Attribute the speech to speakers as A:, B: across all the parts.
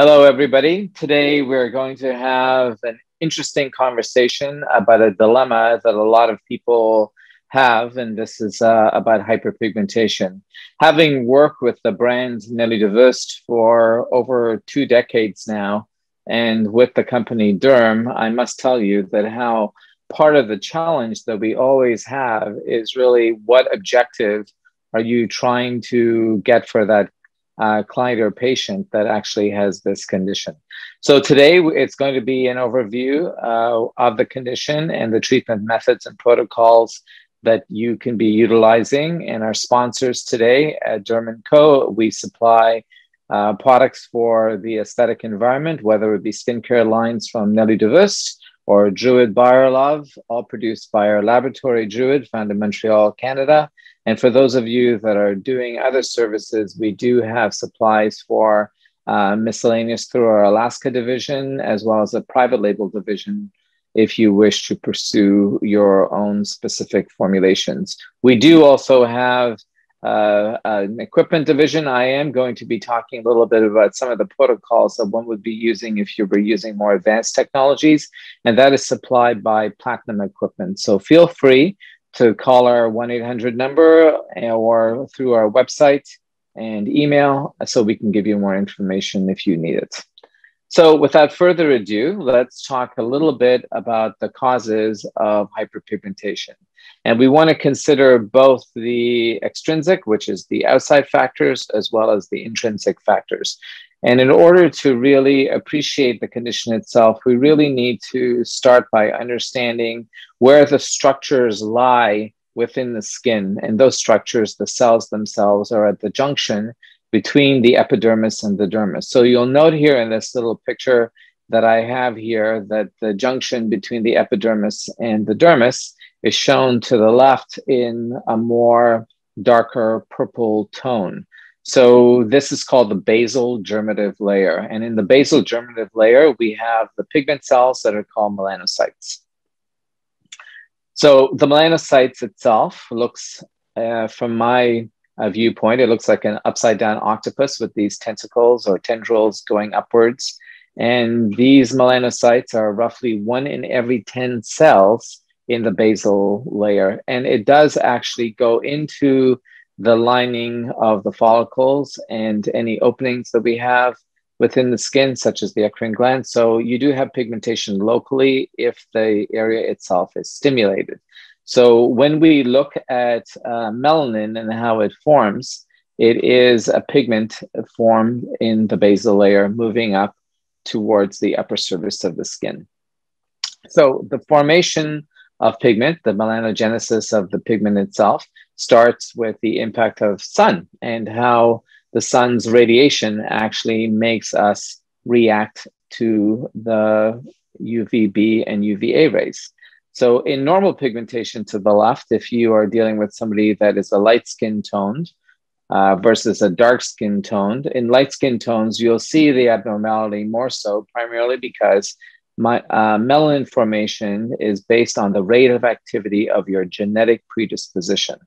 A: Hello, everybody. Today we're going to have an interesting conversation about a dilemma that a lot of people have, and this is uh, about hyperpigmentation. Having worked with the brand Nelly De Vuyst for over two decades now, and with the company Derme, I must tell you that how part of the challenge that we always have is really what objective are you trying to get for that uh, client or patient that actually has this condition. So today it's going to be an overview uh, of the condition and the treatment methods and protocols that you can be utilizing. And our sponsors today at Derme Co, we supply uh, products for the aesthetic environment, whether it be skincare lines from Nelly De Vuyst or Druide BioLove, all produced by our laboratory Druide, found in Montreal, Canada. And for those of you that are doing other services, we do have supplies for uh, miscellaneous through our Alaska division, as well as a private label division if you wish to pursue your own specific formulations. We do also have uh, an equipment division. I am going to be talking a little bit about some of the protocols that one would be using if you were using more advanced technologies, and that is supplied by Platinum Equipment. So feel free to call our 1 800 number eh, or through our website and email uh, so we can give you more information if you need it. So, without further ado, let's talk a little bit about the causes of hyperpigmentation. And we want to consider both the extrinsic, which is the outside factors, as well as the intrinsic factors. And in order to really appreciate the condition itself, we really need to start by understanding where the structures lie within the skin. And those structures, the cells themselves, are at the junction between the epidermis and the dermis. So you'll note here in this little picture that I have here that the junction between the epidermis and the dermis is shown to the left in a more darker purple tone. So this is called the basal germinative layer. And in the basal germinative layer, we have the pigment cells that are called melanocytes. So the melanocytes itself looks, uh, from my uh, viewpoint, it looks like an upside down octopus with these tentacles or tendrils going upwards. And these melanocytes are roughly one in every 10 cells in the basal layer. And it does actually go into the lining of the follicles and any openings that we have within the skin, such as the eccrine gland. So you do have pigmentation locally if the area itself is stimulated. So when we look at uh, melanin and how it forms, it is a pigment formed in the basal layer moving up towards the upper surface of the skin. So the formation of pigment, the melanogenesis of the pigment itself, starts with the impact of sun and how the sun's radiation actually makes us react to the UVB and UVA rays. So, in normal pigmentation to the left, if you are dealing with somebody that is a light skin toned uh, versus a dark skin toned, in light skin tones, you'll see the abnormality more so, primarily because my uh, melanin formation is based on the rate of activity of your genetic predisposition.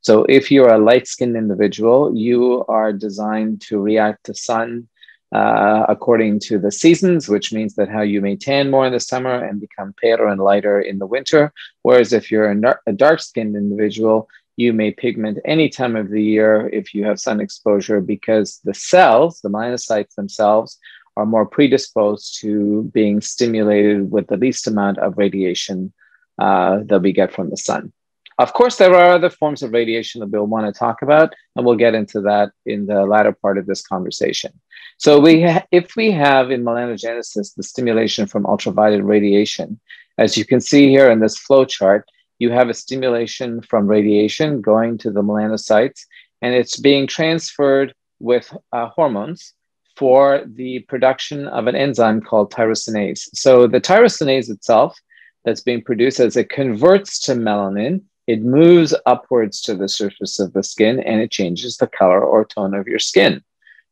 A: So if you're a light skinned individual, you are designed to react to sun uh, according to the seasons, which means that how you may tan more in the summer and become paler and lighter in the winter. Whereas if you're a, a dark skinned individual, you may pigment any time of the year if you have sun exposure because the cells, the melanocytes themselves, are more predisposed to being stimulated with the least amount of radiation uh, that we get from the sun. Of course, there are other forms of radiation that we'll want to talk about, and we'll get into that in the latter part of this conversation. So, we if we have in melanogenesis the stimulation from ultraviolet radiation, as you can see here in this flow chart, you have a stimulation from radiation going to the melanocytes, and it's being transferred with uh, hormones for the production of an enzyme called tyrosinase. So, the tyrosinase itself that's being produced as it converts to melanin it moves upwards to the surface of the skin and it changes the color or tone of your skin.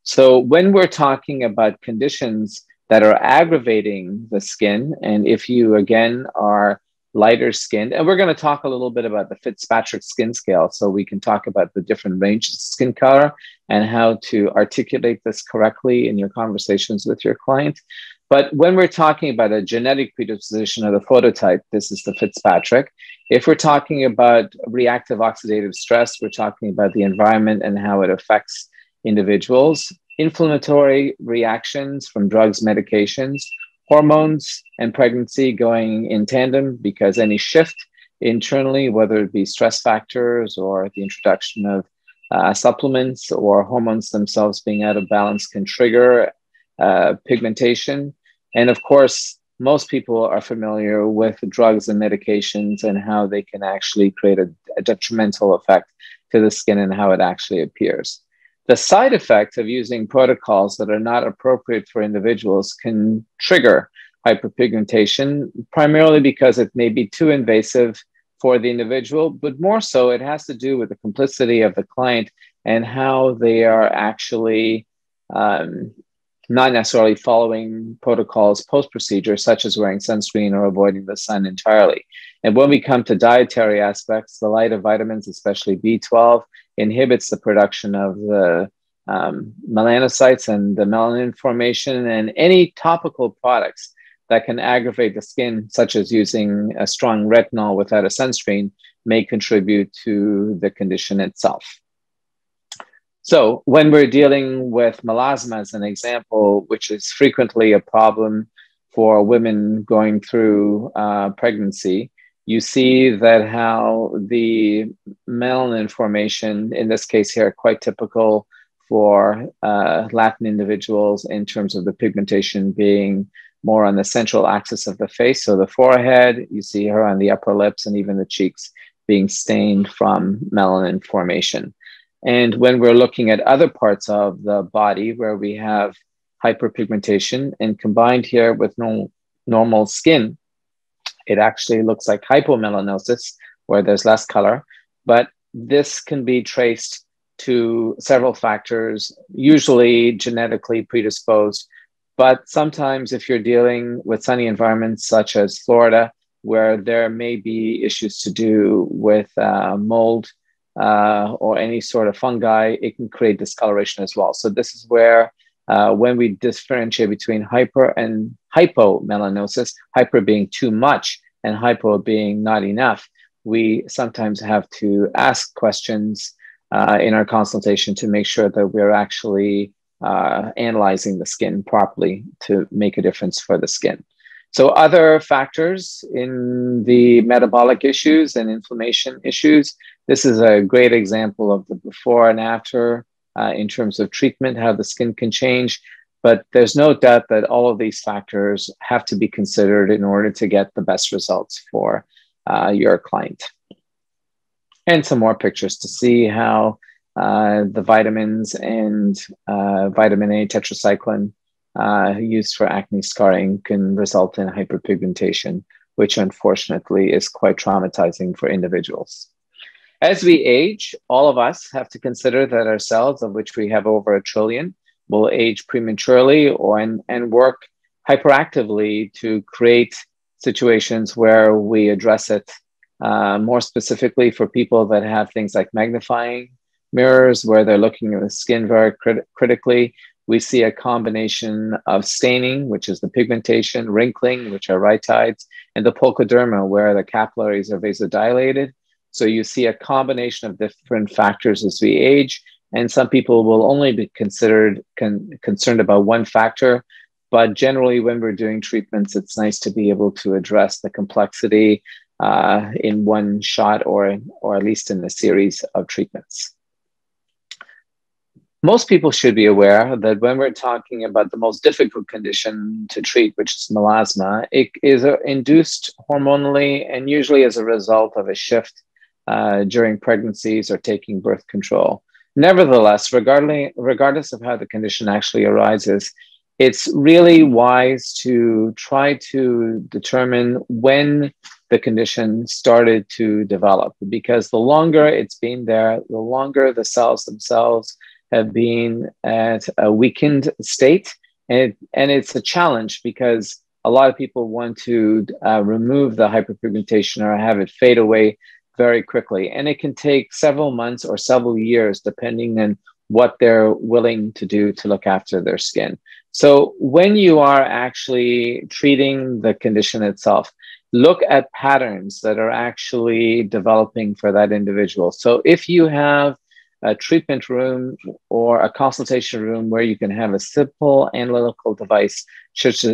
A: So, when we're talking about conditions that are aggravating the skin, and if you again are lighter skinned. And we're going to talk a little bit about the Fitzpatrick skin scale so we can talk about the different ranges of skin color and how to articulate this correctly in your conversations with your client. But when we're talking about a genetic predisposition of the phototype, this is the Fitzpatrick. If we're talking about reactive oxidative stress, we're talking about the environment and how it affects individuals. Inflammatory reactions from drugs, medications, hormones and pregnancy going in tandem because any shift internally, whether it be stress factors or the introduction of uh, supplements or hormones themselves being out of balance, can trigger uh, pigmentation. And of course, most people are familiar with drugs and medications and how they can actually create a, a detrimental effect to the skin and how it actually appears. The side effects of using protocols that are not appropriate for individuals can trigger hyperpigmentation, primarily because it may be too invasive for the individual, but more so, it has to do with the complicity of the client and how they are actually um, not necessarily following protocols post procedure, such as wearing sunscreen or avoiding the sun entirely. And when we come to dietary aspects, the light of vitamins, especially B12, inhibits the production of the um, melanocytes and the melanin formation, and any topical products that can aggravate the skin, such as using a strong retinol without a sunscreen, may contribute to the condition itself. So, when we're dealing with melasma, as an example, which is frequently a problem for women going through uh, pregnancy, you see that how the melanin formation, in this case here, quite typical for uh, Latin individuals in terms of the pigmentation being more on the central axis of the face. So the forehead, you see her on the upper lips and even the cheeks being stained from melanin formation. And when we're looking at other parts of the body where we have hyperpigmentation and combined here with no, normal skin, it actually looks like hypomelanosis, where there's less color. But this can be traced to several factors, usually genetically predisposed. But sometimes, if you're dealing with sunny environments such as Florida, where there may be issues to do with uh, mold uh, or any sort of fungi, it can create discoloration as well. So, this is where uh, when we differentiate between hyper and hypomelanosis, hyper being too much and hypo being not enough, we sometimes have to ask questions uh, in our consultation to make sure that we're actually uh, analyzing the skin properly to make a difference for the skin. So, other factors in the metabolic issues and inflammation issues, this is a great example of the before and after uh, in terms of treatment, how the skin can change. But there's no doubt that all of these factors have to be considered in order to get the best results for uh, your client. And some more pictures to see how uh, the vitamins and uh, vitamin A tetracycline uh, used for acne scarring can result in hyperpigmentation, which unfortunately is quite traumatizing for individuals. As we age, all of us have to consider that our cells, of which we have over a trillion, will age prematurely or and, and work hyperactively to create situations where we address it uh, more specifically for people that have things like magnifying mirrors, where they're looking at the skin very crit- critically. We see a combination of staining, which is the pigmentation, wrinkling, which are rhytides, and the poikiloderma, where the capillaries are vasodilated so you see a combination of different factors as we age, and some people will only be considered con- concerned about one factor. But generally, when we're doing treatments, it's nice to be able to address the complexity uh, in one shot or, or at least in a series of treatments. Most people should be aware that when we're talking about the most difficult condition to treat, which is melasma, it is induced hormonally and usually as a result of a shift uh, during pregnancies or taking birth control. Nevertheless, regardless, regardless of how the condition actually arises, it's really wise to try to determine when the condition started to develop because the longer it's been there, the longer the cells themselves have been at a weakened state. And, and it's a challenge because a lot of people want to uh, remove the hyperpigmentation or have it fade away very quickly. And it can take several months or several years, depending on what they're willing to do to look after their skin. So when you are actually treating the condition itself, look at patterns that are actually developing for that individual. So if you have a treatment room or a consultation room where you can have a simple analytical device such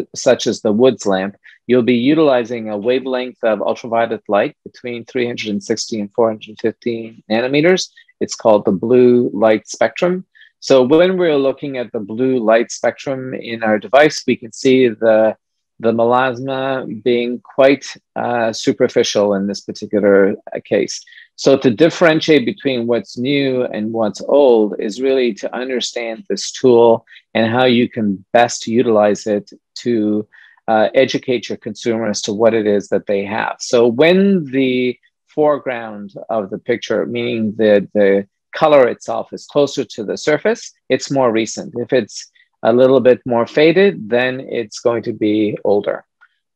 A: as, the Woods lamp, you'll be utilizing a wavelength of ultraviolet light between 360 and 415 nanometers. It's called the blue light spectrum. So when we're looking at the blue light spectrum in our device, we can see the the melasma being quite uh, superficial in this particular uh, case. So to differentiate between what's new and what's old is really to understand this tool and how you can best utilize it to uh, educate your consumer as to what it is that they have. So when the foreground of the picture, meaning the, the color itself is closer to the surface, it's more recent. If it's a little bit more faded, then it's going to be older.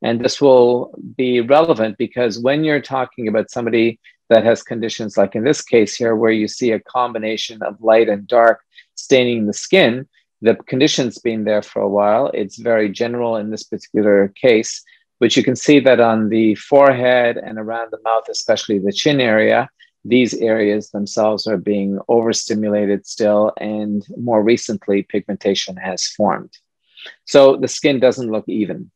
A: And this will be relevant because when you're talking about somebody that has conditions like in this case here, where you see a combination of light and dark staining the skin, the conditions being there for a while, it's very general in this particular case. But you can see that on the forehead and around the mouth, especially the chin area, these areas themselves are being overstimulated still, and more recently, pigmentation has formed. So the skin doesn't look even.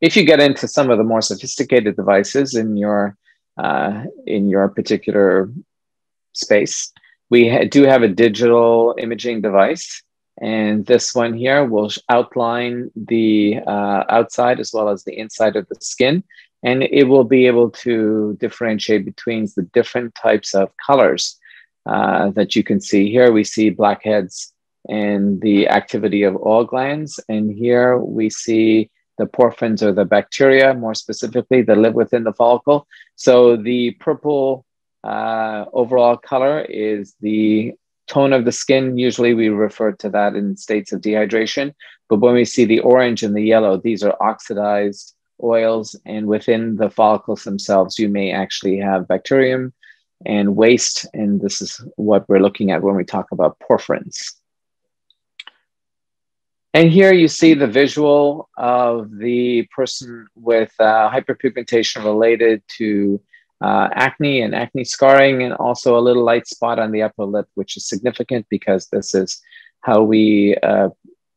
A: If you get into some of the more sophisticated devices in your uh, in your particular space, we ha do have a digital imaging device, and this one here will outline the uh, outside as well as the inside of the skin and it will be able to differentiate between the different types of colors uh, that you can see. Here we see blackheads and the activity of oil glands. And here we see the porphyrins or the bacteria, more specifically, that live within the follicle. So the purple uh, overall color is the tone of the skin. Usually we refer to that in states of dehydration. But when we see the orange and the yellow, these are oxidized oils, and within the follicles themselves, you may actually have bacterium and waste. And this is what we're looking at when we talk about porphyrins. And here you see the visual of the person with uh, hyperpigmentation related to uh, acne and acne scarring, and also a little light spot on the upper lip, which is significant because this is how we uh,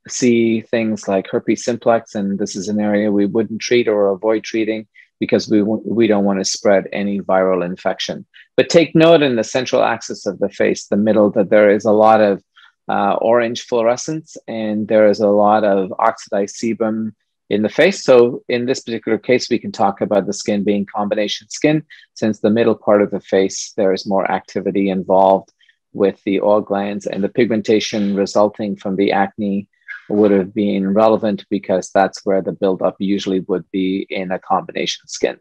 A: see things like herpes simplex, and this is an area we wouldn't treat or avoid treating because we, we don't want to spread any viral infection. But take note in the central axis of the face, the middle, that there is a lot of uh, orange fluorescence and there is a lot of oxidized sebum in the face. So in this particular case, we can talk about the skin being combination skin, since the middle part of the face, there is more activity involved with the oil glands and the pigmentation resulting from the acne would have been relevant because that's where the buildup usually would be in a combination skin.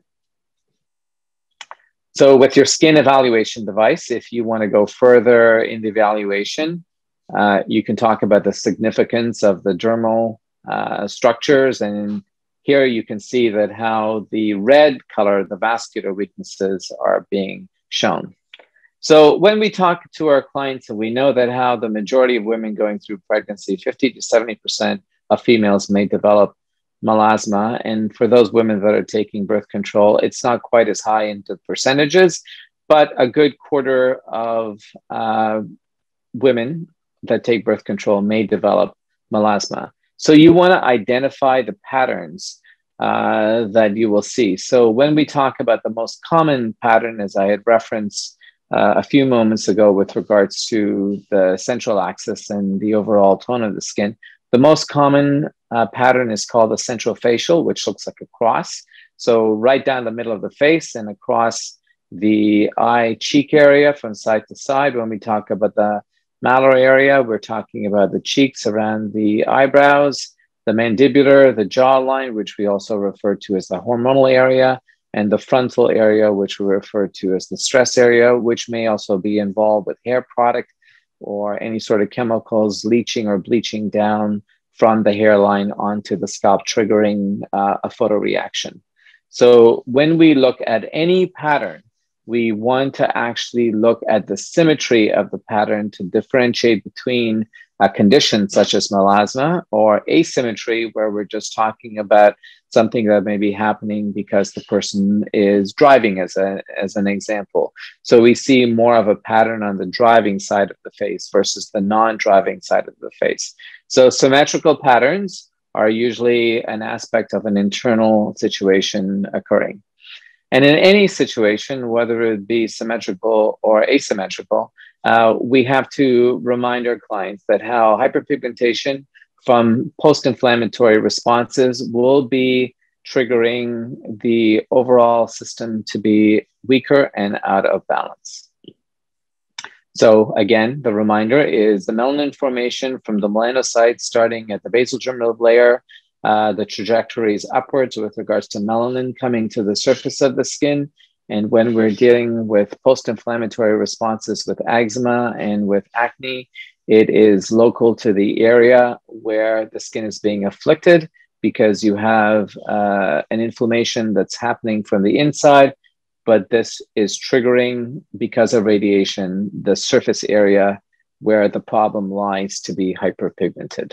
A: So with your skin evaluation device, if you want to go further in the evaluation, uh, you can talk about the significance of the dermal uh, structures. And here you can see that how the red color, the vascular weaknesses are being shown. So when we talk to our clients, and we know that how the majority of women going through pregnancy, 50 to 70% of females may develop melasma. And for those women that are taking birth control, it's not quite as high into percentages, but a good quarter of uh, women that take birth control may develop melasma. So you want to identify the patterns uh, that you will see. So when we talk about the most common pattern, as I had referenced uh, a few moments ago with regards to the central axis and the overall tone of the skin. The most common uh, pattern is called the central facial, which looks like a cross. So right down the middle of the face and across the eye cheek area from side to side. When we talk about the malar area, we're talking about the cheeks around the eyebrows, the mandibular, the jawline, which we also refer to as the hormonal area, and the frontal area, which we refer to as the stress area, which may also be involved with hair product or any sort of chemicals leaching or bleaching down from the hairline onto the scalp, triggering uh, a photoreaction. So when we look at any pattern, we want to actually look at the symmetry of the pattern to differentiate between a condition such as melasma or asymmetry, where we're just talking about something that may be happening because the person is driving, as, a, as an example. So we see more of a pattern on the driving side of the face versus the non driving side of the face. So symmetrical patterns are usually an aspect of an internal situation occurring. And in any situation, whether it be symmetrical or asymmetrical, uh, we have to remind our clients that how hyperpigmentation from post-inflammatory responses will be triggering the overall system to be weaker and out of balance. So again, the reminder is the melanin formation from the melanocytes starting at the basal germinal layer. Uh, the trajectory is upwards with regards to melanin coming to the surface of the skin. And when we're dealing with post-inflammatory responses with eczema and with acne, it is local to the area where the skin is being afflicted because you have uh, an inflammation that's happening from the inside but this is triggering because of radiation the surface area where the problem lies to be hyperpigmented.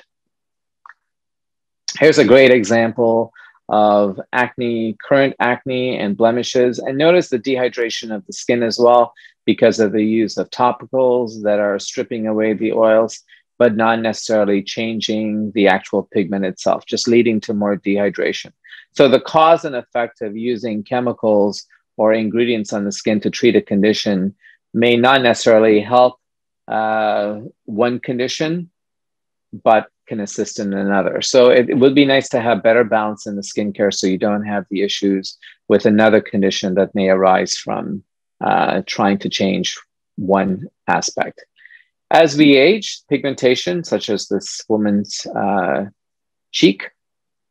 A: Here's a great example of acne, current acne and blemishes. And notice the dehydration of the skin as well because of the use of topicals that are stripping away the oils, but not necessarily changing the actual pigment itself, just leading to more dehydration. So the cause and effect of using chemicals or ingredients on the skin to treat a condition may not necessarily help uh, one condition, but can assist in another. So it, it, would be nice to have better balance in the skincare so you don't have the issues with another condition that may arise from uh, trying to change one aspect. As we age, pigmentation, such as this woman's uh, cheek,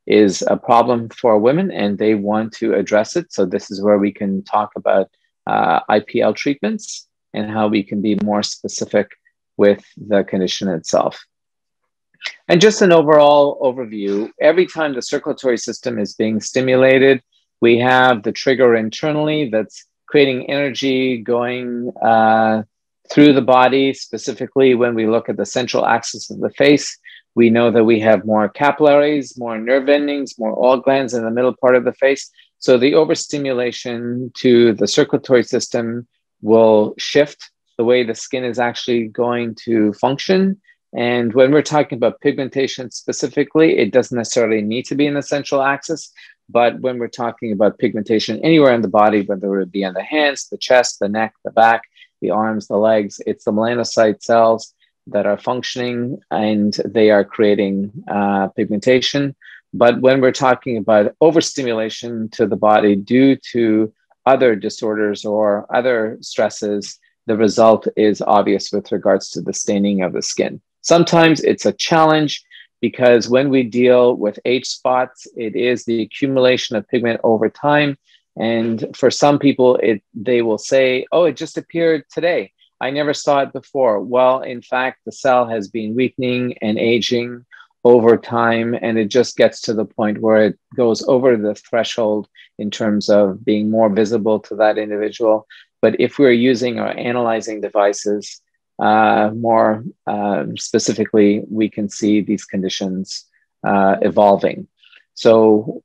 A: is a problem for women and they want to address it. So, this is where we can talk about uh, IPL treatments and how we can be more specific with the condition itself. And just an overall overview every time the circulatory system is being stimulated, we have the trigger internally that's creating energy going uh, through the body. Specifically, when we look at the central axis of the face, we know that we have more capillaries, more nerve endings, more oil glands in the middle part of the face. So the overstimulation to the circulatory system will shift the way the skin is actually going to function. And when we're talking about pigmentation specifically, it doesn't necessarily need to be in the central axis. But when we're talking about pigmentation anywhere in the body, whether it be on the hands, the chest, the neck, the back, the arms, the legs, it's the melanocyte cells that are functioning and they are creating uh, pigmentation. But when we're talking about overstimulation to the body due to other disorders or other stresses, the result is obvious with regards to the staining of the skin. Sometimes it's a challenge because when we deal with age spots, it is the accumulation of pigment over time. And for some people, it they will say, "Oh, it just appeared today." I never saw it before. Well, in fact, the cell has been weakening and aging over time, and it just gets to the point where it goes over the threshold in terms of being more visible to that individual. But if we're using or analyzing devices uh, more um, specifically, we can see these conditions uh, evolving. So,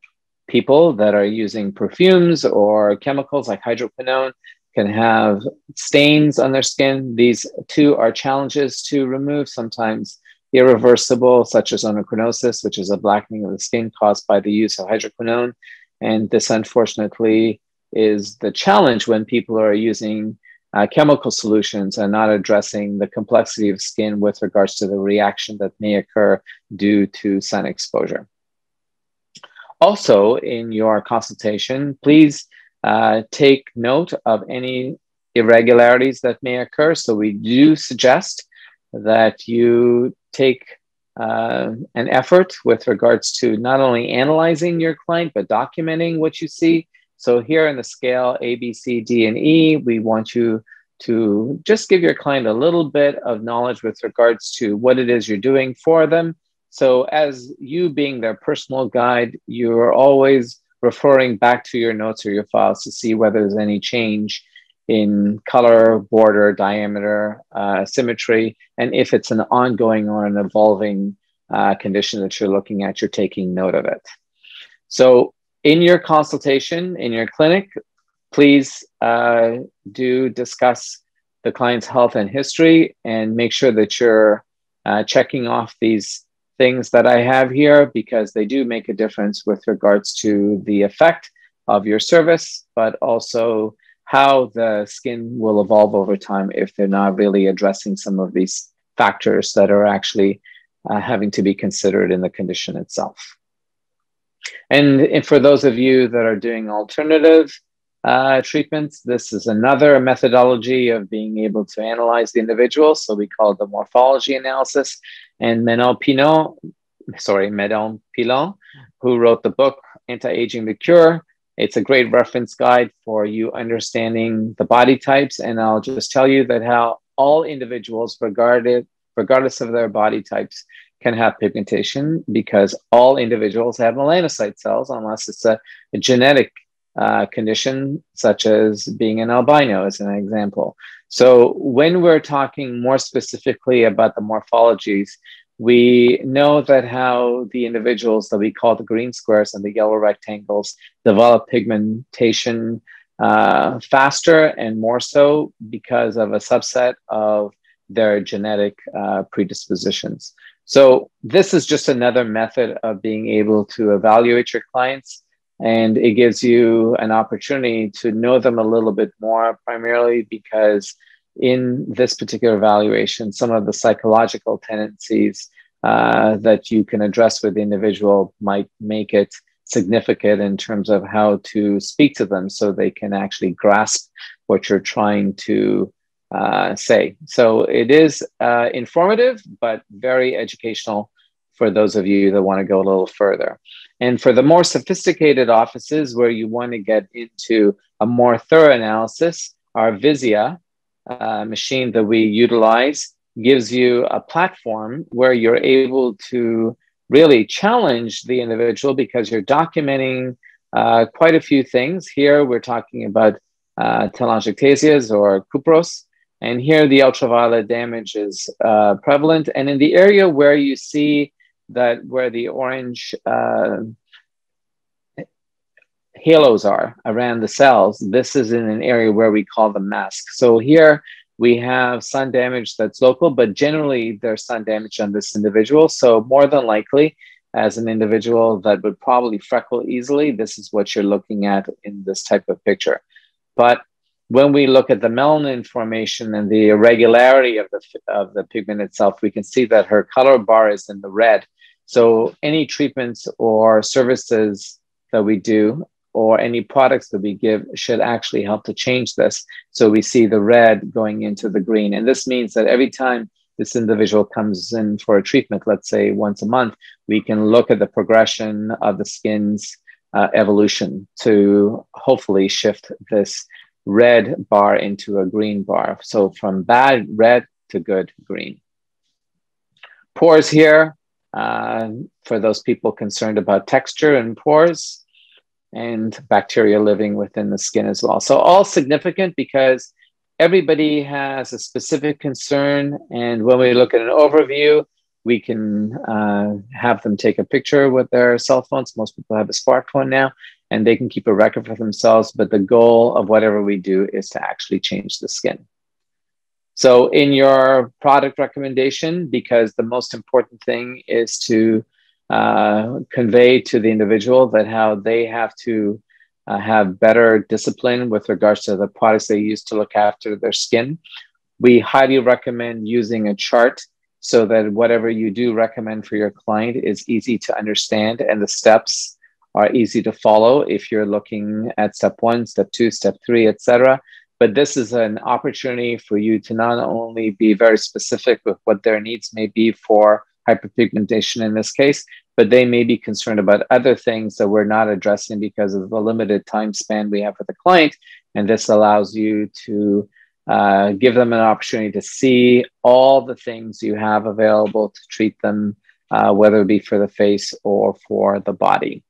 A: people that are using perfumes or chemicals like hydroquinone can have stains on their skin. These two are challenges to remove, sometimes irreversible, such as ochronosis, which is a blackening of the skin caused by the use of hydroquinone. And this, unfortunately, is the challenge when people are using uh, chemical solutions and not addressing the complexity of skin with regards to the reaction that may occur due to sun exposure. Also, in your consultation, please uh, take note of any irregularities that may occur. So we do suggest that you take uh, an effort with regards to not only analyzing your client, but documenting what you see. So here in the scale A, B, C, D, and E, we want you to just give your client a little bit of knowledge with regards to what it is you're doing for them So, as you being their personal guide, you're always referring back to your notes or your files to see whether there's any change in color, border, diameter, uh, symmetry, and if it's an ongoing or an evolving uh, condition that you're looking at, you're taking note of it. So, in your consultation, in your clinic, please uh, do discuss the client's health and history and make sure that you're uh, checking off these things that I have here because they do make a difference with regards to the effect of your service, but also how the skin will evolve over time if they're not really addressing some of these factors that are actually uh, having to be considered in the condition itself. And, and for those of you that are doing alternative uh, treatments. This is another methodology of being able to analyze the individual. So we call it the morphology analysis. And Manon Pinon, sorry, Manon Pilon, who wrote the book Anti-Aging the Cure. It's a great reference guide for you understanding the body types. And I'll just tell you that how all individuals, regarded, regardless of their body types, can have pigmentation because all individuals have melanocyte cells unless it's a, a genetic uh, condition, such as being an albino, as an example. So, when we're talking more specifically about the morphologies, we know that how the individuals that we call the green squares and the yellow rectangles develop pigmentation uh, faster and more so because of a subset of their genetic uh, predispositions. So, this is just another method of being able to evaluate your clients and it gives you an opportunity to know them a little bit more, primarily because in this particular evaluation, some of the psychological tendencies uh, that you can address with the individual might make it significant in terms of how to speak to them so they can actually grasp what you're trying to uh, say. So it is uh, informative, but very educational for those of you that want to go a little further. And for the more sophisticated offices where you want to get into a more thorough analysis, our Visia uh, machine that we utilize gives you a platform where you're able to really challenge the individual because you're documenting uh, quite a few things. Here we're talking about uh, telangiectasias or couperose. And here the ultraviolet damage is uh, prevalent. And in the area where you see that where the orange uh, halos are around the cells, this is in an area where we call the mask. So here we have sun damage that's local, but generally there's sun damage on this individual. So more than likely, as an individual that would probably freckle easily, this is what you're looking at in this type of picture. But when we look at the melanin formation and the irregularity of the, of the pigment itself, we can see that her color bar is in the red. So any treatments or services that we do or any products that we give should actually help to change this. So we see the red going into the green. And this means that every time this individual comes in for a treatment, let's say once a month, we can look at the progression of the skin's uh, evolution to hopefully shift this red bar into a green bar. So from bad red to good green. Pores here, uh, for those people concerned about texture and pores and bacteria living within the skin as well. So, all significant because everybody has a specific concern. And when we look at an overview, we can uh, have them take a picture with their cell phones. Most people have a smartphone now, and they can keep a record for themselves. But the goal of whatever we do is to actually change the skin. So, in your product recommendation, because the most important thing is to uh, convey to the individual that how they have to uh, have better discipline with regards to the products they use to look after their skin. We highly recommend using a chart so that whatever you do recommend for your client is easy to understand and the steps are easy to follow if you're looking at step one, step two, step three, etc. But this is an opportunity for you to not only be very specific with what their needs may be for hyperpigmentation in this case, but they may be concerned about other things that we're not addressing because of the limited time span we have with the client. And this allows you to uh, give them an opportunity to see all the things you have available to treat them uh, whether it be for the face or for the body.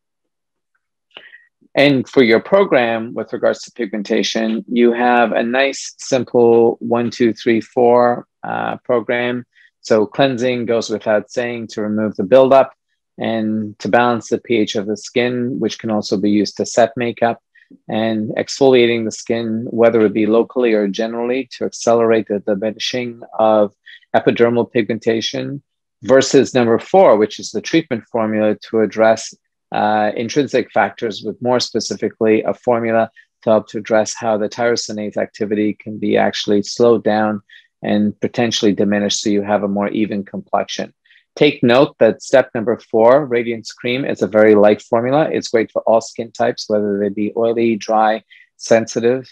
A: And for your program with regards to pigmentation, you have a nice, simple one, two, three, four uh, program. So cleansing goes without saying to remove the buildup and to balance the pH of the skin, which can also be used to set makeup and exfoliating the skin, whether it be locally or generally, to accelerate the diminishing of epidermal pigmentation, versus number four, which is the treatment formula to address uh, intrinsic factors, with more specifically a formula to help to address how the tyrosinase activity can be actually slowed down and potentially diminished so you have a more even complexion. Take note that step number four, Radiance Cream, is a very light formula. It's great for all skin types, whether they be oily, dry, sensitive,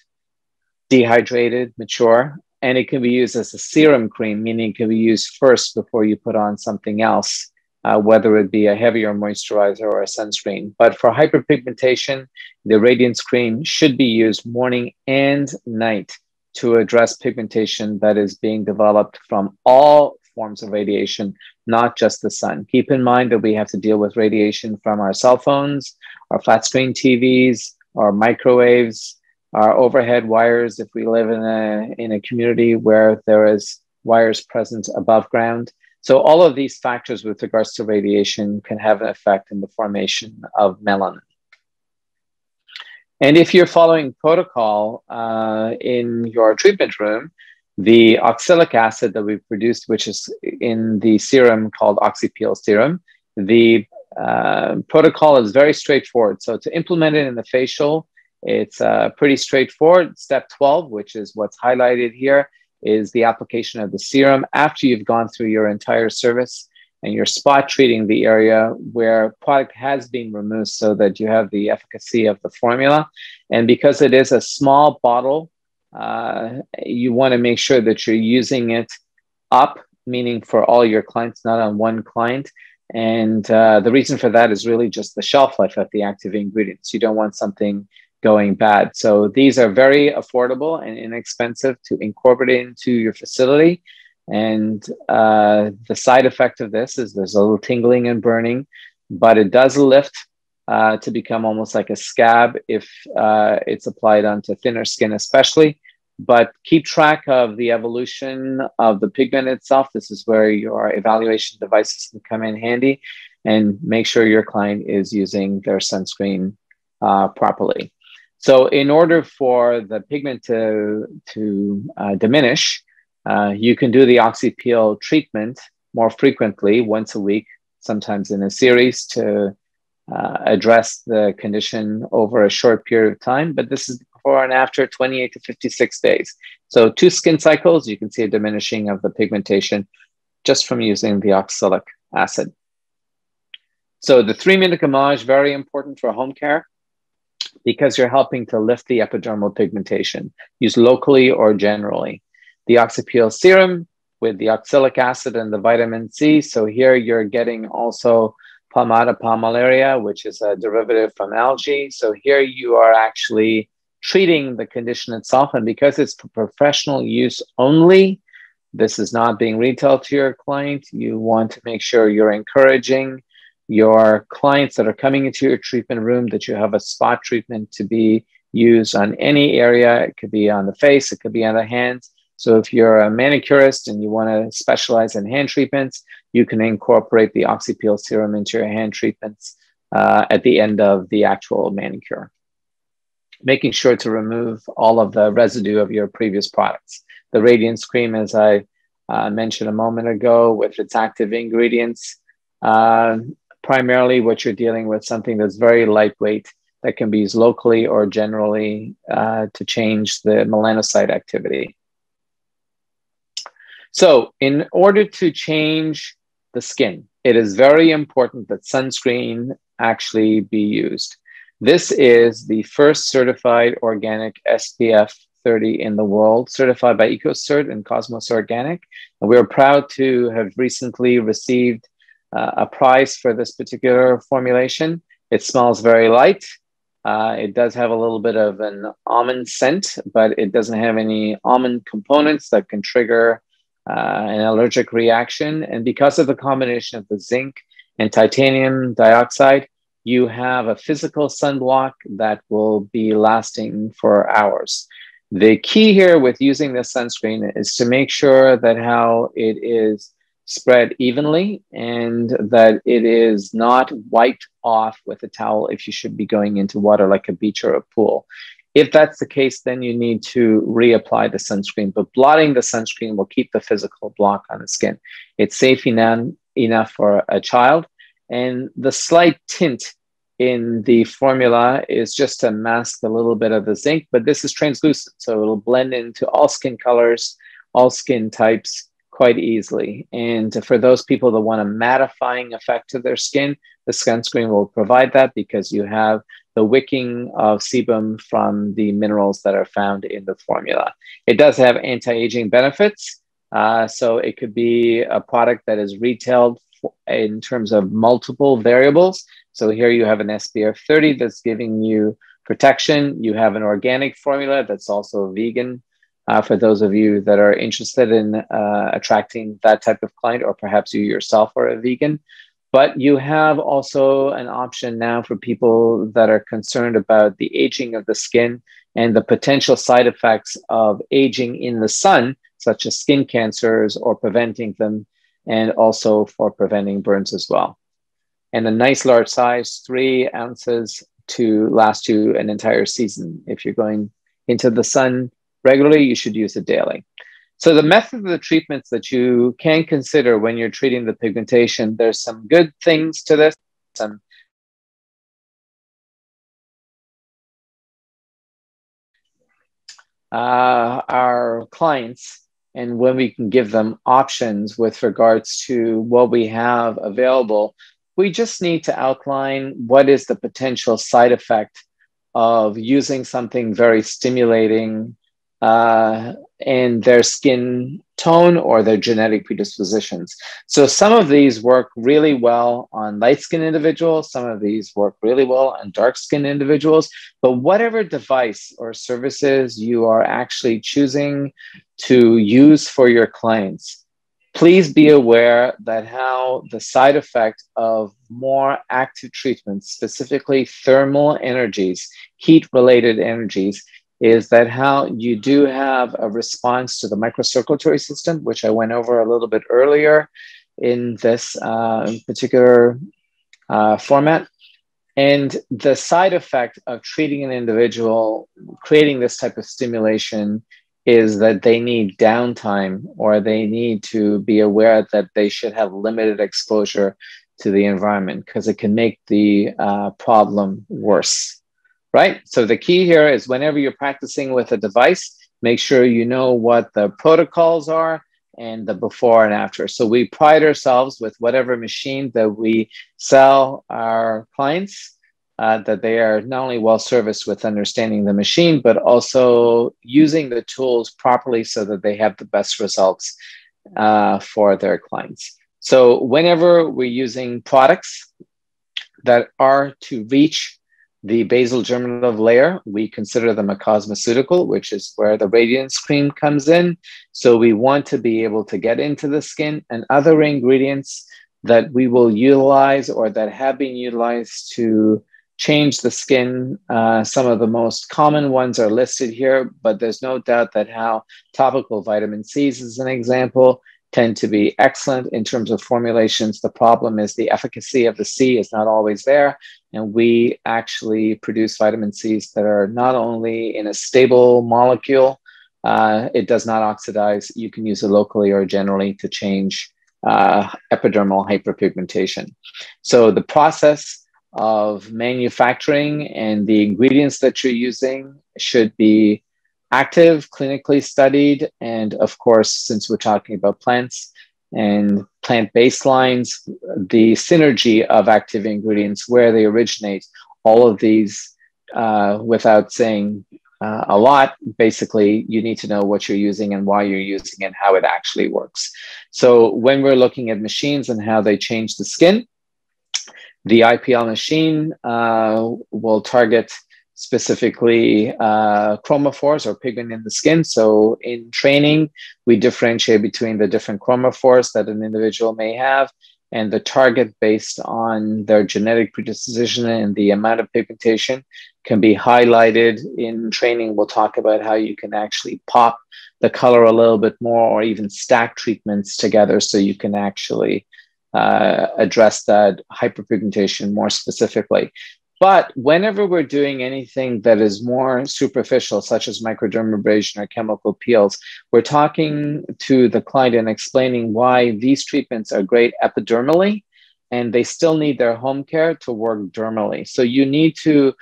A: dehydrated, mature, and it can be used as a serum cream, meaning it can be used first before you put on something else, uh, whether it be a heavier moisturizer or a sunscreen. But for hyperpigmentation, the Radiance Cream should be used morning and night to address pigmentation that is being developed from all forms of radiation, not just the sun. Keep in mind that we have to deal with radiation from our cell phones, our flat screen TVs, our microwaves, our overhead wires if we live in a, in a community where there is wires present above ground. So all of these factors with regards to radiation can have an effect in the formation of melanin. And if you're following protocol uh, in your treatment room, the oxalic acid that we've produced, which is in the serum called oxypeel serum, the uh, protocol is very straightforward. So to implement it in the facial, it's uh, pretty straightforward. Step 12, which is what's highlighted here, is the application of the serum after you've gone through your entire service and you're spot treating the area where product has been removed so that you have the efficacy of the formula. And because it is a small bottle, uh, you want to make sure that you're using it up, meaning for all your clients, not on one client. And uh, the reason for that is really just the shelf life of the active ingredients. You don't want something going bad. So these are very affordable and inexpensive to incorporate into your facility. And uh, the side effect of this is there's a little tingling and burning, but it does lift uh, to become almost like a scab if uh, it's applied onto thinner skin, especially. But keep track of the evolution of the pigment itself. This is where your evaluation devices can come in handy and make sure your client is using their sunscreen uh, properly. So, in order for the pigment to, to uh, diminish, uh, you can do the oxypeel treatment more frequently, once a week, sometimes in a series to uh, address the condition over a short period of time, but this is before and after 28 to 56 days. So two skin cycles, you can see a diminishing of the pigmentation just from using the oxalic acid. So the three minute gommage, very important for home care because you're helping to lift the epidermal pigmentation, used locally or generally. The oxypeel serum with the oxalic acid and the vitamin C. So here you're getting also Palmata palmularia, which is a derivative from algae. So here you are actually treating the condition itself. And because it's for professional use only, this is not being retail to your client. You want to make sure you're encouraging your clients that are coming into your treatment room that you have a spot treatment to be used on any area. It could be on the face, it could be on the hands. So if you're a manicurist and you want to specialize in hand treatments, you can incorporate the oxypeel serum into your hand treatments uh, at the end of the actual manicure. Making sure to remove all of the residue of your previous products. The Radiance Cream, as I uh, mentioned a moment ago, with its active ingredients, uh, primarily what you're dealing with something that's very lightweight that can be used locally or generally uh, to change the melanocyte activity. So, in order to change the skin, it is very important that sunscreen actually be used. This is the first certified organic SPF 30 in the world, certified by EcoCert and Cosmos Organic. And we're proud to have recently received uh, a prize for this particular formulation. It smells very light. Uh, it does have a little bit of an almond scent, but it doesn't have any almond components that can trigger uh, an allergic reaction. And because of the combination of the zinc and titanium dioxide, you have a physical sunblock that will be lasting for hours. The key here with using this sunscreen is to make sure that how it is spread evenly and that it is not wiped off with a towel if you should be going into water like a beach or a pool. If that's the case, then you need to reapply the sunscreen, but blotting the sunscreen will keep the physical block on the skin. It's safe enough, enough for a child. And the slight tint in the formula is just to mask a little bit of the zinc, but this is translucent. So it'll blend into all skin colors, all skin types quite easily. And for those people that want a mattifying effect to their skin, the sunscreen will provide that because you have the wicking of sebum from the minerals that are found in the formula. It does have anti-aging benefits. Uh, so it could be a product that is retailed in terms of multiple variables. So here you have an SPF 30 that's giving you protection. You have an organic formula that's also vegan uh, for those of you that are interested in uh, attracting that type of client, or perhaps you yourself are a vegan. But you have also an option now for people that are concerned about the aging of the skin and the potential side effects of aging in the sun, such as skin cancers or preventing them, and also for preventing burns as well. And a nice large size, three ounces to last you an entire season. If you're going into the sun regularly, you should use it daily. So the method of the treatments that you can consider when you're treating the pigmentation, there's some good things to this. Some uh, our clients and when we can give them options with regards to what we have available, we just need to outline what is the potential side effect of using something very stimulating uh, in their skin tone or their genetic predispositions. So some of these work really well on light skinned individuals, some of these work really well on dark skinned individuals. But whatever device or services you are actually choosing to use for your clients, please be aware that how the side effect of more active treatments, specifically thermal energies, heat related energies, is that how you do have a response to the microcirculatory system, which I went over a little bit earlier in this uh, particular uh, format. And the side effect of treating an individual, creating this type of stimulation, is that they need downtime or they need to be aware that they should have limited exposure to the environment because it can make the uh, problem worse right? So the key here is whenever you're practicing with a device, make sure you know what the protocols are and the before and after. So we pride ourselves with whatever machine that we sell our clients. Uh, that they are not only well serviced with understanding the machine, but also using the tools properly so that they have the best results uh, for their clients. So, whenever we're using products that are to reach the basal germinative layer, we consider them a cosmeceutical, which is where the radiance cream comes in. So we want to be able to get into the skin and other ingredients that we will utilize or that have been utilized to change the skin. Uh, some of the most common ones are listed here, but there's no doubt that how topical vitamin C's is an example tend to be excellent in terms of formulations. The problem is the efficacy of the C is not always there. And we actually produce vitamin C's that are not only in a stable molecule, uh, it does not oxidize. You can use it locally or generally to change uh, epidermal hyperpigmentation. So the process of manufacturing and the ingredients that you're using should be active, clinically studied, and of course, since we're talking about plants and plant baselines, the synergy of active ingredients, where they originate, all of these, uh, without saying uh, a lot, basically, you need to know what you're using and why you're using and how it actually works. So, when we're looking at machines and how they change the skin, the IPL machine uh, will target specifically uh, chromophores or pigment in the skin. So in training, we differentiate between the different chromophores that an individual may have and the target based on their genetic predisposition and the amount of pigmentation can be highlighted in training. We'll talk about how you can actually pop the color a little bit more or even stack treatments together so you can actually uh, address that hyperpigmentation more specifically. But whenever we're doing anything that is more superficial, such as microdermabrasion or chemical peels, we're talking to the client and explaining why these treatments are great epidermally and they still need their home care to work dermally. So you need to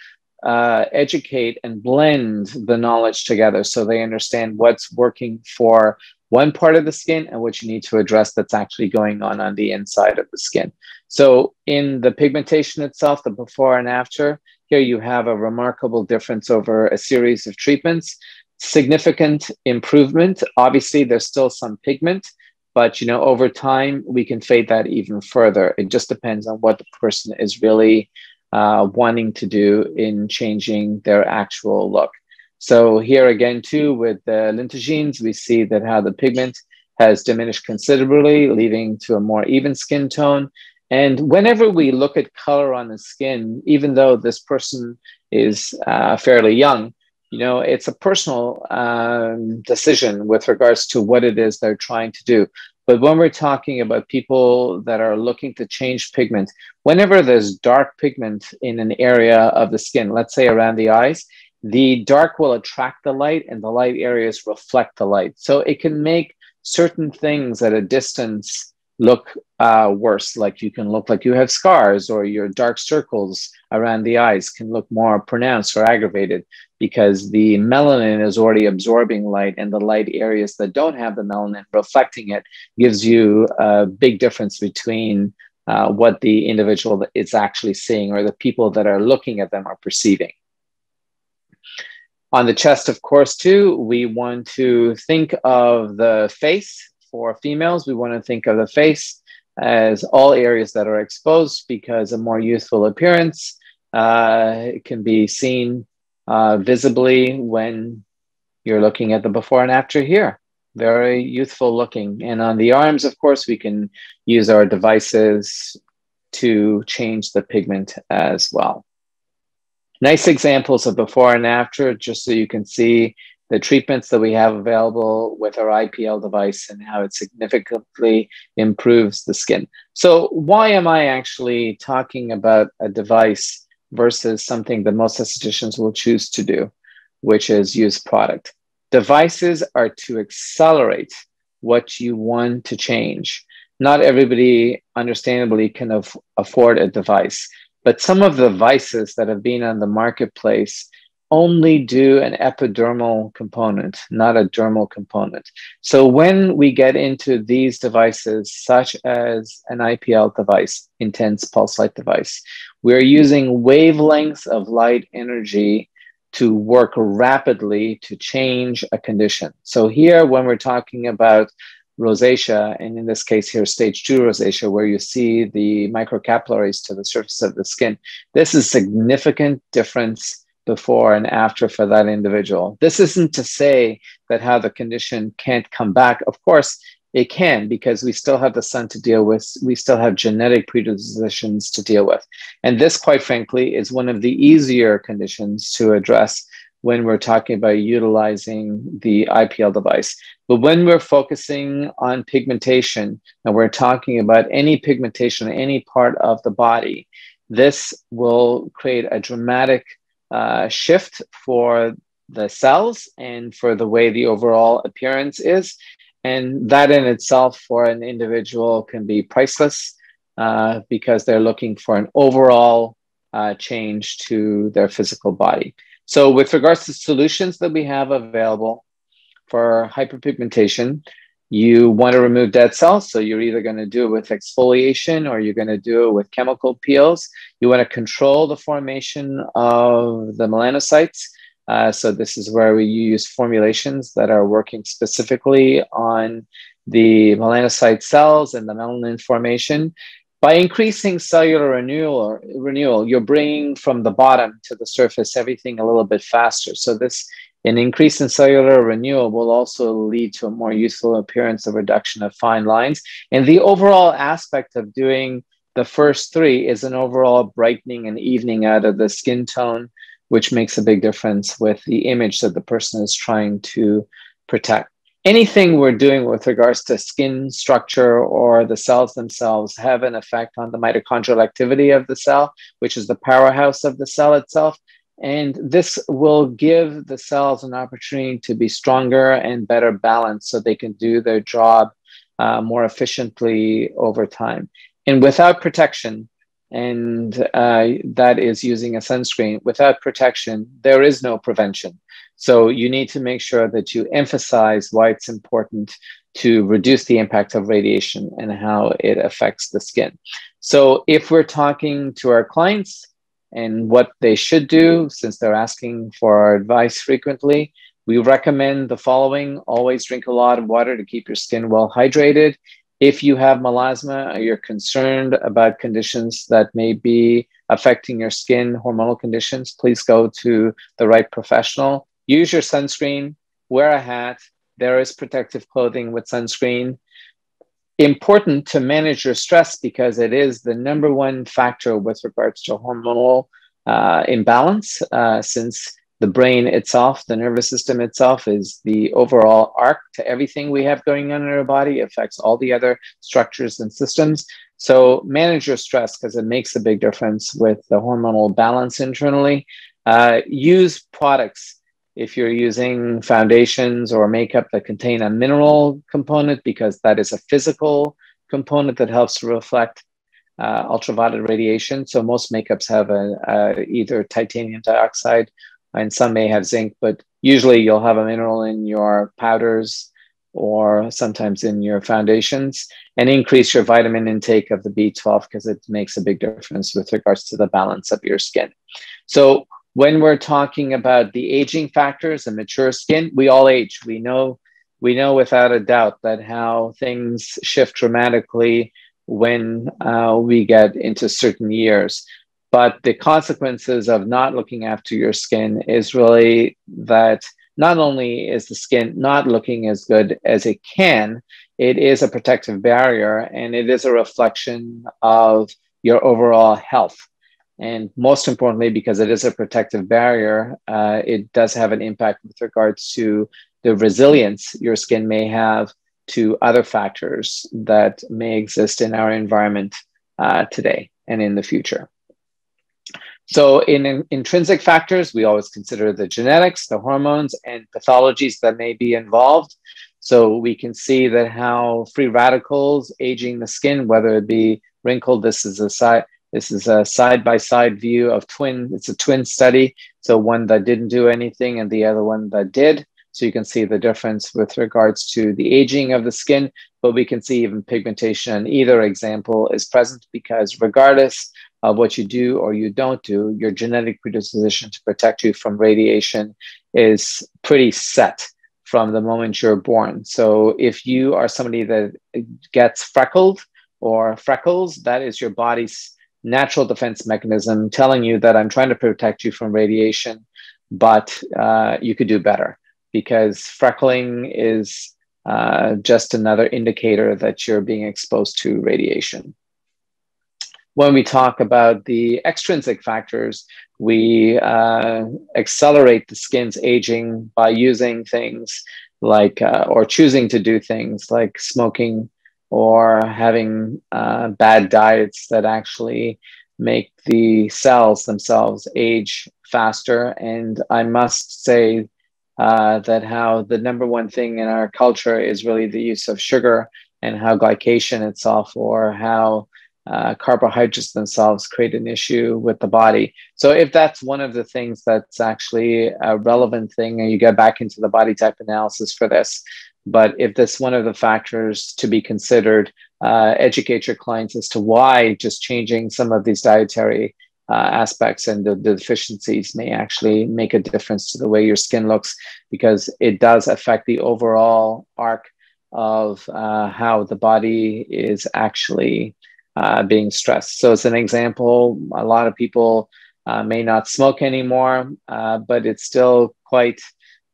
A: uh, educate and blend the knowledge together so they understand what's working for one part of the skin and what you need to address that's actually going on on the inside of the skin. So in the pigmentation itself, the before and after, here you have a remarkable difference over a series of treatments, significant improvement. Obviously, there's still some pigment, but you know, over time, we can fade that even further. It just depends on what the person is really uh, wanting to do in changing their actual look. So here again, too, with the lentigines, we see that how the pigment has diminished considerably, leading to a more even skin tone. And whenever we look at color on the skin, even though this person is uh, fairly young, you know, it's a personal um, decision with regards to what it is they're trying to do. But when we're talking about people that are looking to change pigment, whenever there's dark pigment in an area of the skin, let's say around the eyes, the dark will attract the light and the light areas reflect the light. So it can make certain things at a distance look uh, worse. Like you can look like you have scars or your dark circles around the eyes can look more pronounced or aggravated because the melanin is already absorbing light and the light areas that don't have the melanin reflecting it gives you a big difference between uh, what the individual is actually seeing or the people that are looking at them are perceiving. On the chest, of course, too, we want to think of the face for females. We want to think of the face as all areas that are exposed because a more youthful appearance uh, can be seen uh, visibly when you're looking at the before and after here. Very youthful looking. And on the arms, of course, we can use our devices to change the pigment as well. Nice examples of before and after, just so you can see the treatments that we have available with our IPL device and how it significantly improves the skin. So, why am I actually talking about a device versus something that most estheticians will choose to do, which is use product? Devices are to accelerate what you want to change. Not everybody, understandably, can af- afford a device. But some of the vices that have been on the marketplace only do an epidermal component, not a dermal component. So when we get into these devices, such as an IPL device, intense pulse light device, we're using wavelengths of light energy to work rapidly to change a condition. So here, when we're talking about rosacea, and in this case here, stage two rosacea, where you see the microcapillaries to the surface of the skin. This is significant difference before and after for that individual. This isn't to say that how the condition can't come back. Of course, it can because we still have the sun to deal with. We still have genetic predispositions to deal with. And this, quite frankly, is one of the easier conditions to address when we're talking about utilizing the IPL device. But when we're focusing on pigmentation and we're talking about any pigmentation, any part of the body, this will create a dramatic uh, shift for the cells and for the way the overall appearance is. And that in itself for an individual can be priceless uh, because they're looking for an overall uh, change to their physical body. So, with regards to solutions that we have available for hyperpigmentation, you want to remove dead cells. So, you're either going to do it with exfoliation or you're going to do it with chemical peels. You want to control the formation of the melanocytes. Uh, so, this is where we use formulations that are working specifically on the melanocyte cells and the melanin formation. By increasing cellular renewal, renewal, you're bringing from the bottom to the surface everything a little bit faster. So this an increase in cellular renewal will also lead to a more youthful appearance of reduction of fine lines. And the overall aspect of doing the first three is an overall brightening and evening out of the skin tone, which makes a big difference with the image that the person is trying to protect anything we're doing with regards to skin structure or the cells themselves have an effect on the mitochondrial activity of the cell, which is the powerhouse of the cell itself. And this will give the cells an opportunity to be stronger and better balanced so they can do their job uh, more efficiently over time. And without protection, and uh, that is using a sunscreen, without protection, there is no prevention. So you need to make sure that you emphasize why it's important to reduce the impact of radiation and how it affects the skin. So if we're talking to our clients and what they should do, since they're asking for our advice frequently, we recommend the following always drink a lot of water to keep your skin well hydrated. If you have melasma or you're concerned about conditions that may be affecting your skin, hormonal conditions, please go to the right professional use your sunscreen, wear a hat. There is protective clothing with sunscreen. Important to manage your stress because it is the number one factor with regards to hormonal uh, imbalance, uh, since the brain itself, the nervous system itself, is the overall arc to everything we have going on in our body, affects all the other structures and systems. So manage your stress because it makes a big difference with the hormonal balance internally. Uh, use products if you're using foundations or makeup that contain a mineral component, because that is a physical component that helps to reflect uh, ultraviolet radiation. So most makeups have a, a, either titanium dioxide, and some may have zinc, but usually you'll have a mineral in your powders or sometimes in your foundations, and increase your vitamin intake of the B12 because it makes a big difference with regards to the balance of your skin. So when we're talking about the aging factors and mature skin, we all age. We know we know without a doubt that how things shift dramatically when uh, we get into certain years. But the consequences of not looking after your skin is really that not only is the skin not looking as good as it can, it is a protective barrier and it is a reflection of your overall health. And most importantly, because it is a protective barrier, uh, it does have an impact with regards to the resilience your skin may have to other factors that may exist in our environment uh, today and in the future. So, in, in, intrinsic factors, we always consider the genetics, the hormones, and pathologies that may be involved. So, we can see that how free radicals aging the skin, whether it be wrinkled, this is a side this is a side by side view of twin. It's a twin study. So one that didn't do anything and the other one that did. So you can see the difference with regards to the aging of the skin, but we can see even pigmentation. Either example is present because regardless of what you do or you don't do, your genetic predisposition to protect you from radiation is pretty set from the moment you're born. So if you are somebody that gets freckled or freckles, that is your body's natural defense mechanism telling you that I'm trying to protect you from radiation, but uh, you could do better because freckling is uh, just another indicator that you're being exposed to radiation. When we talk about the extrinsic factors, we uh, accelerate the skin's aging by using things like, uh, or choosing to do things like smoking or having uh, bad diets that actually make the cells themselves age faster. And I must say uh, that how the number one thing in our culture is really the use of sugar and how glycation itself or how uh, carbohydrates themselves create an issue with the body. So, if that's one of the things that's actually a relevant thing, and you go back into the body type analysis for this, but if that's one of the factors to be considered, uh, educate your clients as to why just changing some of these dietary uh, aspects and the, the, deficiencies may actually make a difference to the way your skin looks because it does affect the overall arc of uh, how the body is actually uh, being stressed. So, as an example, a lot of people uh, may not smoke anymore, uh, but it's still quite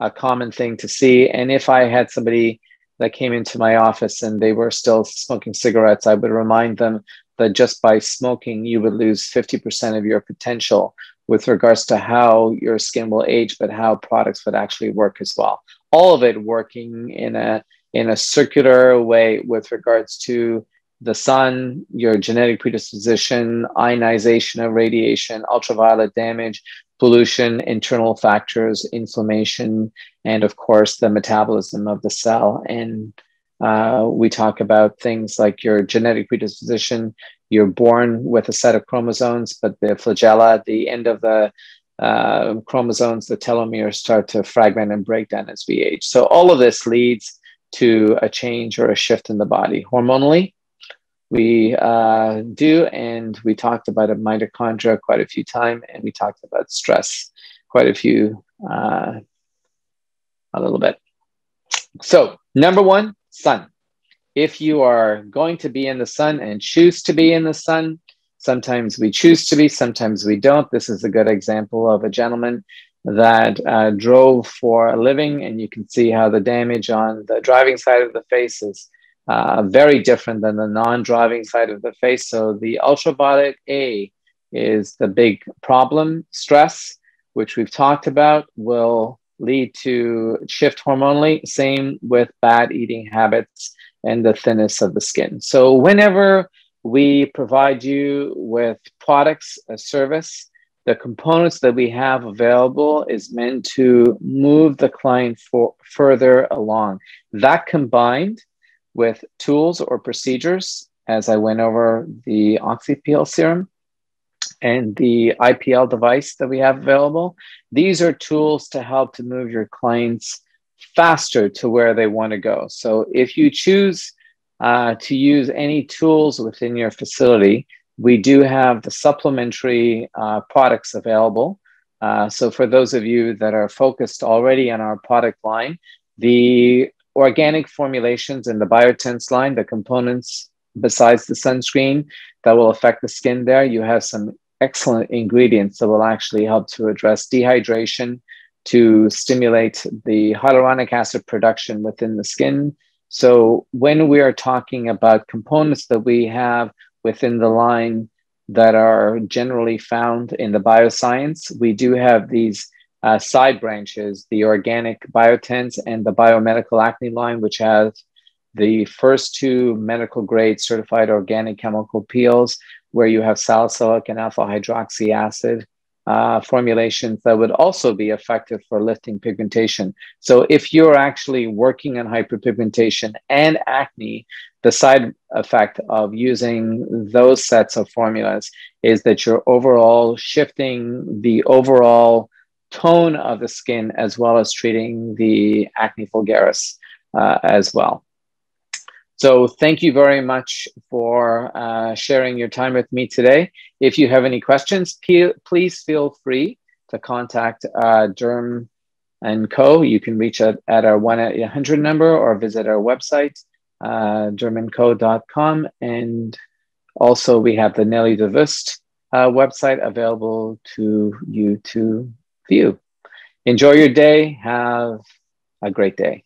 A: a common thing to see. And if I had somebody that came into my office and they were still smoking cigarettes, I would remind them that just by smoking, you would lose 50% of your potential with regards to how your skin will age, but how products would actually work as well. All of it working in a in a circular way with regards to the sun, your genetic predisposition, ionization of radiation, ultraviolet damage, pollution, internal factors, inflammation, and of course the metabolism of the cell. And uh, we talk about things like your genetic predisposition. You're born with a set of chromosomes, but the flagella the end of the uh, chromosomes, the telomeres start to fragment and break down as we age. So all of this leads to a change or a shift in the body. Hormonally, we uh, do, and we talked about a mitochondria quite a few times, and we talked about stress quite a few, uh, a little bit. So, number one, sun. If you are going to be in the sun and choose to be in the sun, sometimes we choose to be, sometimes we don't. This is a good example of a gentleman that uh, drove for a living, and you can see how the damage on the driving side of the face is uh, very different than the non-driving side of the face. So the ultraviolet A is the big problem. Stress, which we've talked about, will lead to shift hormonally. Same with bad eating habits and the thinness of the skin. So whenever we provide you with products, a service, the components that we have available is meant to move the client for further along. That combined with tools or procedures, as I went over the OxyPeel serum and the IPL device that we have available. These are tools to help to move your clients faster to where they want to go. So if you choose uh, to use any tools within your facility, we do have the supplementary uh, products available. Uh, so for those of you that are focused already on our product line, the organic formulations in the BioTens line, the components besides the sunscreen that will affect the skin there, you have some excellent ingredients that will actually help to address dehydration, to stimulate the hyaluronic acid production within the skin. So when we are talking about components that we have within the line that are generally found in the bioscience, we do have these uh, side branches, the organic BioTens and the biomedical acne line, which has the first two medical grade certified organic chemical peels, where you have salicylic and alpha hydroxy acid uh, formulations that would also be effective for lifting pigmentation. So, if you're actually working on hyperpigmentation and acne, the side effect of using those sets of formulas is that you're overall shifting the overall tone of the skin as well as treating the acne vulgaris uh, as well. So thank you very much for uh, sharing your time with me today. If you have any questions, please feel free to contact uh, Derme and Co. You can reach out at our 1-800 number or visit our website, uh, dermandco.com. And also we have the Nelly De Vuyst uh, website available to you to view. Enjoy your day. Have a great day.